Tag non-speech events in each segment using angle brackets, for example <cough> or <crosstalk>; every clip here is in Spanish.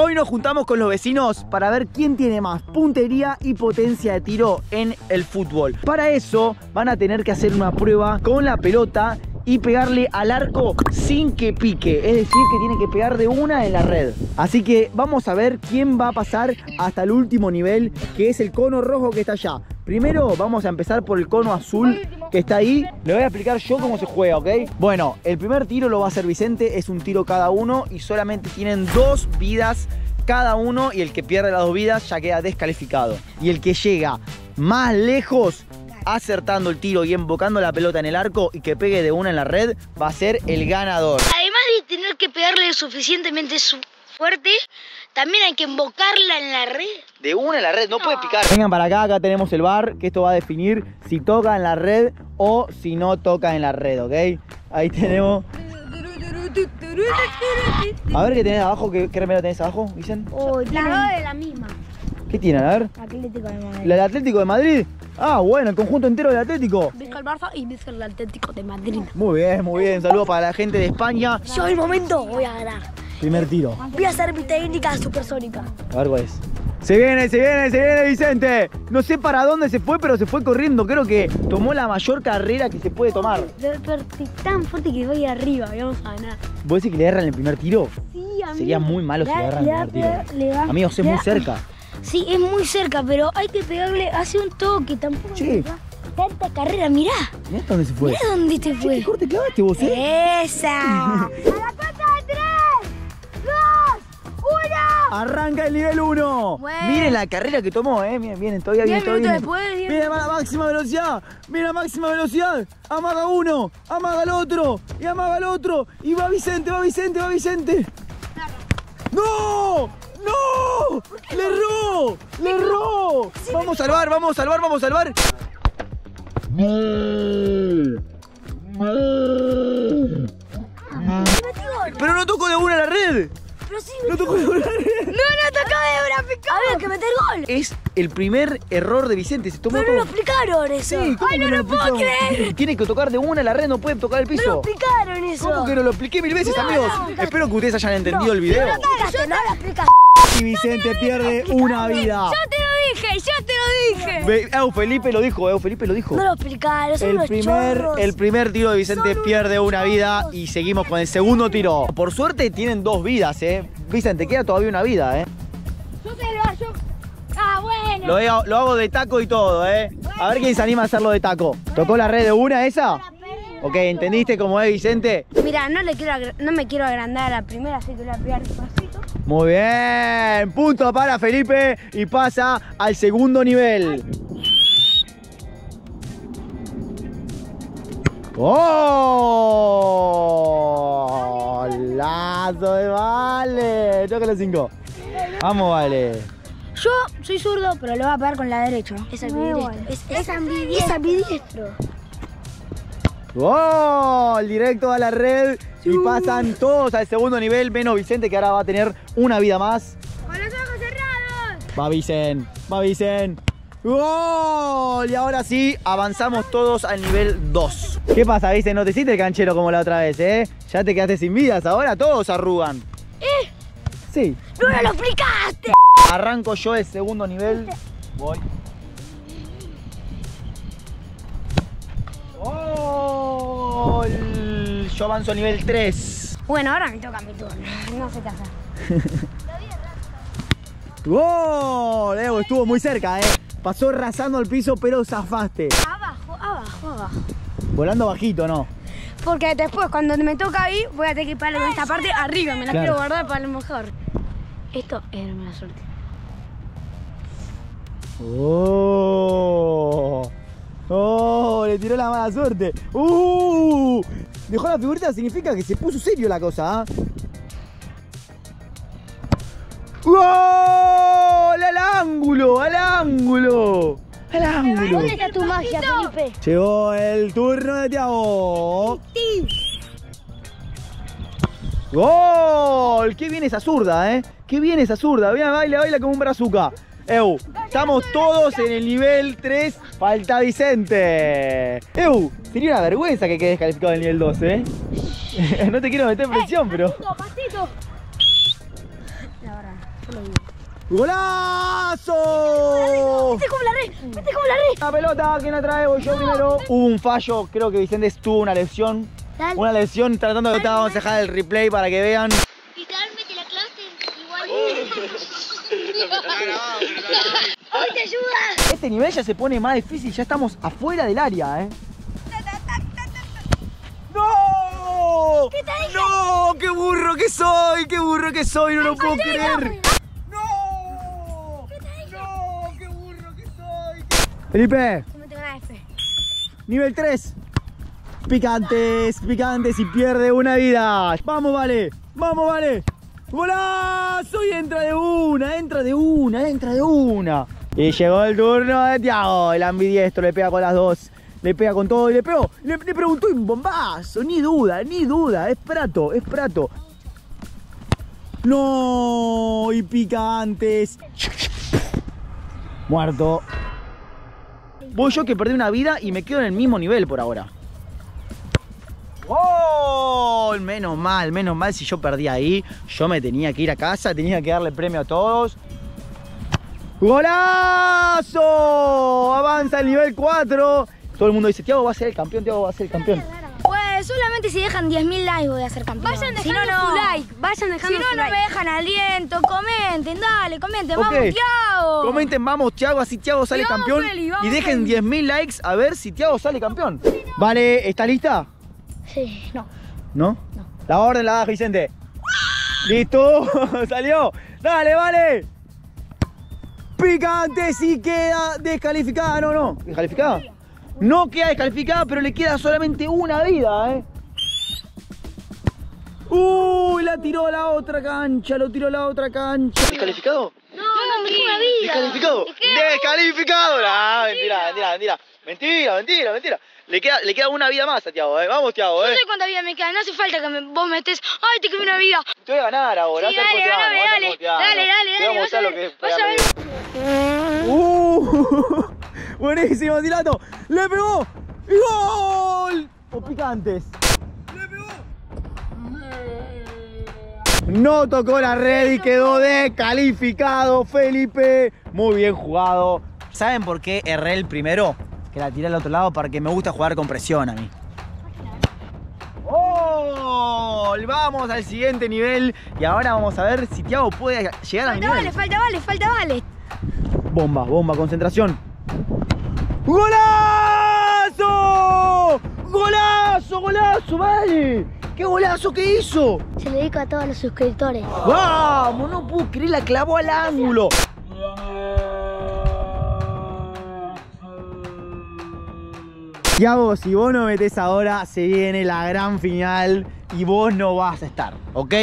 Hoy nos juntamos con los vecinos para ver quién tiene más puntería y potencia de tiro en el fútbol. Para eso van a tener que hacer una prueba con la pelota y pegarle al arco sin que pique. Es decir, que tiene que pegar de una en la red. Así que vamos a ver quién va a pasar hasta el último nivel, que es el cono rojo que está allá. Primero vamos a empezar por el cono azul que está ahí. Le voy a explicar yo cómo se juega, ¿ok? Bueno, el primer tiro lo va a hacer Vicente. Es un tiro cada uno y solamente tienen dos vidas cada uno y el que pierde las dos vidas ya queda descalificado. Y el que llega más lejos acertando el tiro y embocando la pelota en el arco y que pegue de una en la red, va a ser el ganador. Además de tener que pegarle suficientemente su fuerte, también hay que embocarla en la red. De una en la red, no, puede picar. Vengan para acá, acá tenemos el bar, que esto va a definir si toca en la red o si no toca en la red, ¿ok? Ahí tenemos... A ver qué tenés abajo, qué, qué remera tenés abajo, dicen. Oh, la de la misma. ¿Qué tienen? A ver. Atlético de Madrid. ¿La del Atlético de Madrid? Ah, bueno, el conjunto entero del Atlético. Visca el Barça y visca el Atlético de Madrid. Muy bien, muy bien. Saludos para la gente de España. Yo el momento voy a ganar. Primer tiro. Voy a hacer mi técnica supersónica. A ver cuál es. Se viene, se viene, se viene Vicente. No sé para dónde se fue, pero se fue corriendo. Creo que tomó la mayor carrera que se puede tomar. Pero tan fuerte que voy arriba vamos a ganar. ¿Vos decís que le agarran el primer tiro? Sí, amigo. Sería muy malo si le agarran el primer tiro. le da- Amigos, es muy cerca. <laughs> Sí, es muy cerca, pero hay que pegarle hace un toque. Tampoco Sí. tanta carrera. Mirá, Mirá dónde se fue. mirá dónde te ¿Qué fue. corte clavaste vos, eh? ¡Esa! <laughs> Arranca el nivel 1. Bueno. Miren la carrera que tomó, eh. Miren, vienen, todavía viene, minutos viene. después, diez la máxima velocidad. Mira máxima velocidad. Amaga uno, amaga el otro. Y amaga el otro. Y va Vicente, va Vicente, va Vicente. ¡No! ¡No! ¡Le erró! ¡Le erró! Vamos a salvar, vamos a salvar, vamos a salvar. Pero no tocó de una la red. Pero sí, No tocó de gol. Es el primer error de Vicente. Se tomó Pero no todo. lo explicaron eso. Sí, ¿cómo Ay, que no lo lo puedo creer. Tiene que tocar de una la red, no puede tocar el No lo piso. explicaron eso. ¿Cómo que no lo expliqué mil veces, No, amigos? no, no, Espero que ustedes hayan entendido el video. No lo explicaste, no lo explicaste. Y Vicente pierde una vida. Yo te lo dije, yo te lo dije. Eu Felipe lo dijo, Eu Felipe lo dijo. No lo explicaron, son El unos primer, chorros. el primer tiro de Vicente Son pierde una vida y seguimos con el segundo tiro. Por suerte tienen dos vidas, eh. Vicente, queda todavía una vida, eh. Bueno. Lo hago, lo hago de taco y todo, eh. A ver quién se anima a hacerlo de taco. ¿Tocó la red de una esa? Ok, ¿entendiste cómo es Vicente? Mira, no, le quiero, no me quiero agrandar a la primera, así que voy a pegar despacito. Muy bien, punto para Felipe y pasa al segundo nivel. ¡Oh! Lazo de Vale. Toca los cinco. Vamos, Vale. Yo soy zurdo, pero lo voy a pegar con la derecha. Es ambidiestro. Es, es, ambidiestro. Es ambidiestro. ¡Gol! Directo a la red y pasan todos al segundo nivel, menos Vicente que ahora va a tener una vida más. Con los ojos cerrados. Va Vicen, va Vicen. ¡Gol! Y ahora sí, avanzamos todos al nivel 2. ¿Qué pasa, Vicen? No te hiciste el canchero como la otra vez, ¿eh? Ya te quedaste sin vidas, ahora todos arrugan. ¿Eh? Sí. ¡No me lo explicaste! Arranco yo el segundo nivel. Voy. ¡Gol! Yo avanzo a nivel 3. Bueno, ahora me toca mi turno. No sé qué hacer. <laughs> ¡Gol! Evo, estuvo muy cerca, ¿eh? Pasó rasando el piso, pero zafaste. Abajo, abajo, abajo. Volando bajito, ¿no? Porque después, cuando me toca ahí, voy a tener que pegarle con esta parte arriba. Me la Claro. quiero guardar para lo mejor. Esto es una mala suerte. ¡Oh! ¡Oh! Le tiró la mala suerte. ¡Uh! Dejó la figurita, significa que se puso serio la cosa, ¿ah? ¡Gol! ¡Al ángulo! ¡Al ángulo! ¡Al ángulo! ¿Dónde está tu magia, Felipe? Llegó el turno de Tiago. ¡Gol! ¡Qué bien esa zurda, eh! ¡Qué bien esa zurda! Mira, baila, baila como un brazuca. Eu, estamos todos en el nivel 3. Falta Vicente. Eu, sería una vergüenza que quede descalificado en el nivel 2, ¿eh? <laughs> no te quiero meter presión, pero... Pasito. La verdad. ¡Golazo! Vete como la red, vete como la red. La pelota, ¿quién la trae? Voy yo primero. Hubo un fallo, creo que Vicente tuvo una lesión. Dale. Una lesión tratando de vamos a dejar el replay para que vean. ¡Ay, te ayuda! Este nivel ya se pone más difícil, ya estamos afuera del área, ¿eh? ¡No! ¿Qué te dije? ¡No! ¡Qué burro que soy! ¡Qué burro que soy! ¡No lo puedo creer! no. ¡No! ¡No! ¡Qué burro que soy! Felipe, una F. nivel 3. Picantes, picantes y pierde una vida. Vamos, vale. Vamos, vale. ¡Golazo! Y entra de una, entra de una, entra de una. Y llegó el turno de Thiago. El ambidiestro le pega con las dos. Le pega con todo y le pegó. Le, le preguntó un bombazo. Ni duda, ni duda. Es Prato, es Prato. No, y picantes. Muerto. Voy yo que perdí una vida y me quedo en el mismo nivel por ahora. ¡Oh! Menos mal, menos mal si yo perdí ahí. Yo me tenía que ir a casa, tenía que darle premio a todos. ¡Golazo! Avanza el nivel 4. Todo el mundo dice, Tiago va a ser el campeón, Tiago va a ser el campeón. Pues solamente si dejan 10.000 likes voy a ser campeón. Vayan si dejando no, no. su like, vayan dejando Si no, su no like. me dejan aliento, comenten, dale, comenten, vamos, Tiago. Comenten, vamos, Tiago, así Tiago sale Y campeón. Feli, y dejen Feli. 10.000 likes a ver si Tiago sale campeón. Vale, ¿está lista? Sí, no. ¿No? La orden la da Vicente. ¡Listo! <laughs> ¡Salió! ¡Dale, vale! Picante si queda descalificada. No, no. ¿Descalificada? No queda descalificada, pero le queda solamente una vida, ¿eh? ¡Uy! La tiró a la otra cancha, lo tiró a la otra cancha. ¿Descalificado? No, no, me queda una vida. ¿Descalificado? ¡Descalificado! No, mentira, mentira, mentira. Mentira, mentira, mentira. Le queda, le queda una vida más a Tiago, ¿eh? Vamos, Tiago, No ¿eh? sé cuánta vida me queda, no hace falta que me- vos metes. ¡Ay, te quedé una vida! Te voy a ganar ahora. Sí, vas dale, coteano, ganame, vas a ser dale. coteano. Dale, dale, Te voy a dale, mostrar vas a lo que ver, es vas a ver. ¡Uh! Buenísimo, Tilato. ¡Le pegó! ¡Y ¡Gol! O picantes. No tocó la red y quedó descalificado, Felipe. Muy bien jugado. ¿Saben por qué erré el primero? Que la tiré al otro lado para que me gusta jugar con presión a mí. ¡Oh! Vamos al siguiente nivel y ahora vamos a ver si Tiago puede llegar al Falta nivel. vale, falta vale, falta vale. Bomba, bomba, concentración. ¡Golazo! ¡Golazo, golazo, vale! ¡Qué golazo que hizo! Se lo dedico a todos los suscriptores. ¡Vamos! No puedo creer, la clavó al ángulo. Tiago, si vos no metés ahora, se viene la gran final y vos no vas a estar, ¿ok?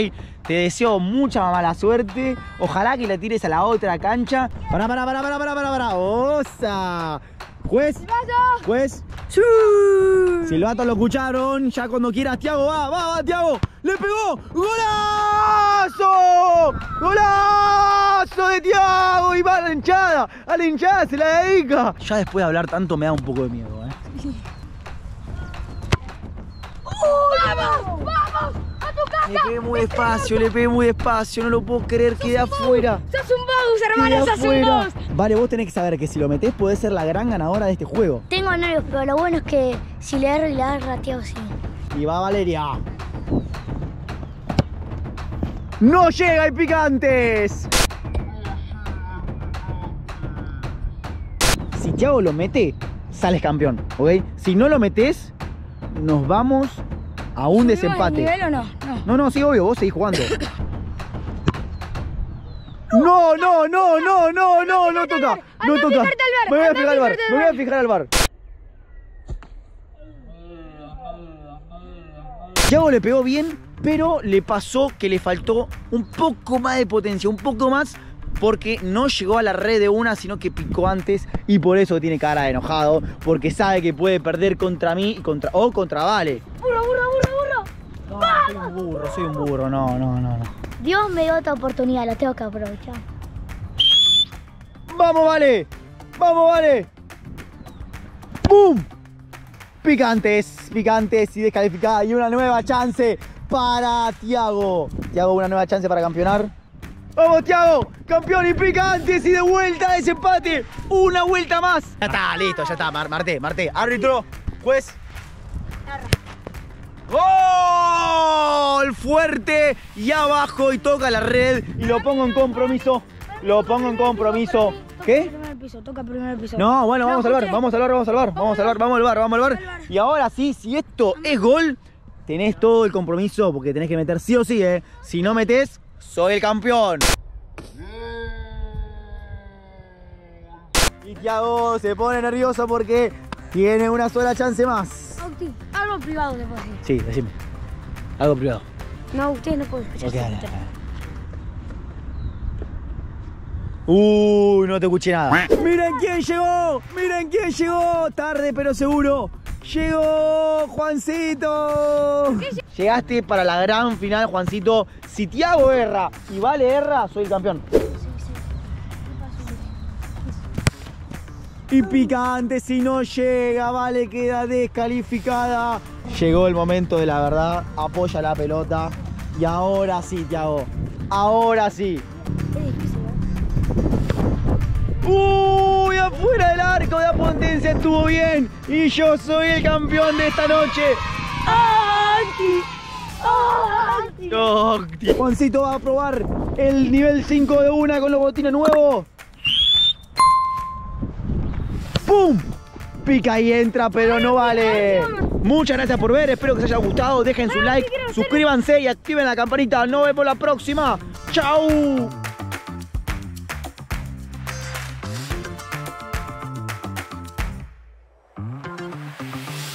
Te deseo mucha mala suerte. Ojalá que la tires a la otra cancha. Pará, pará, pará, pará, pará, pará, pará. ¡Osa! Juez. Juez. Silbato lo escucharon. Ya cuando quieras, Tiago, va, va, va, Tiago. ¡Le pegó! ¡Golazo! ¡Golazo de Tiago! Y va a la hinchada. A la hinchada se la dedica. Ya después de hablar tanto me da un poco de miedo, ¿eh? ¡Vamos! ¡Vamos! Le pegué muy despacio, le pegué muy despacio. No lo puedo creer, quedé afuera. ¡Sos un boss, hermano! ¡Sos un boss! Vale, vos tenés que saber que si lo metés podés ser la gran ganadora de este juego. Tengo nervios, pero lo bueno es que si le agarro y le agarro a Tiago, sí. Y va Valeria. ¡No llega el picantes! Si Thiago lo mete, sales campeón, ¿ok? Si no lo metes, nos vamos a un ¿Subimos el desempate. nivel o no? No. No, no, sí, obvio, vos seguís jugando. No, no, no, no, no, no, no toca. No toca. Me voy a fijar al bar. Me voy a fijar al bar. Thiago le pegó bien, pero le pasó que le faltó un poco más de potencia, un poco más, porque no llegó a la red de una, sino que picó antes y por eso tiene cara de enojado, porque sabe que puede perder contra mí y contra, o contra Vale. ¡Burro, burro, burro, burro! No, soy un burro, soy un burro, no, no, no, no. Dios me dio otra oportunidad, la tengo que aprovechar. ¡Vamos, Vale! ¡Vamos, Vale! ¡Bum! Picantes, picantes y descalificada. Y una nueva chance para Tiago. Tiago, una nueva chance para campeonar. Vamos, Tiago. Campeón y picantes y de vuelta ese empate. Una vuelta más. Ya está, listo, ya está. Mar Marte, Marte. Árbitro, juez. ¡Gol! Fuerte y abajo y toca la red y lo pongo en compromiso. Lo pongo en compromiso. ¿Qué? Piso, toca primer piso. No, bueno, vamos al bar, vamos al bar, vamos al bar, vamos al bar, vamos al bar, vamos al bar. Y ahora sí, si esto es gol, tenés todo el compromiso porque tenés que meter sí o sí, ¿eh? Si no metés, soy el campeón. Y Thiago se pone nervioso porque tiene una sola chance más. Auti, algo privado le puedo decir. Sí, decime. Algo privado. No, ustedes no pueden escuchar. Ok, dale, dale. Uy, no te escuché nada. Miren quién llegó, miren quién llegó. Tarde pero seguro. Llegó Juancito. Llegaste para la gran final, Juancito. Si Tiago erra y Vale erra, soy el campeón. Y picante, si no llega, Vale queda descalificada. Llegó el momento de la verdad. Apoya la pelota. Y ahora sí, Tiago. Ahora sí. Uy, afuera del arco de Apontense estuvo bien. Y yo soy el campeón de esta noche. ¡Anti! ¡Anti! Juancito va a probar el nivel 5 de una con los botines nuevos. ¡Pum! Pica y entra, pero no vale. Muchas gracias por ver, espero que les haya gustado. Dejen su like, suscríbanse y activen la campanita. Nos vemos la próxima. ¡Chao!